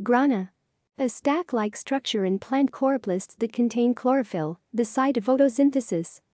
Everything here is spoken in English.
Grana. A stack-like structure in plant chloroplasts that contain chlorophyll, the site of photosynthesis.